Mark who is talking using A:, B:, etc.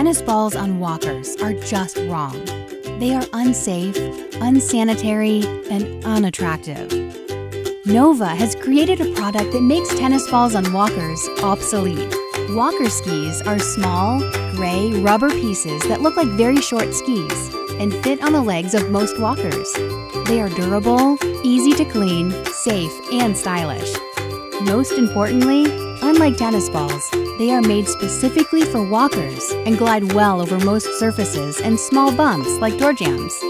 A: tennis balls on walkers are just wrong. They are unsafe, unsanitary, and unattractive. Nova has created a product that makes tennis balls on walkers obsolete. Walker skis are small, gray rubber pieces that look like very short skis and fit on the legs of most walkers. They are durable, easy to clean, safe, and stylish. Most importantly, unlike tennis balls, they are made specifically for walkers and glide well over most surfaces and small bumps like door jambs.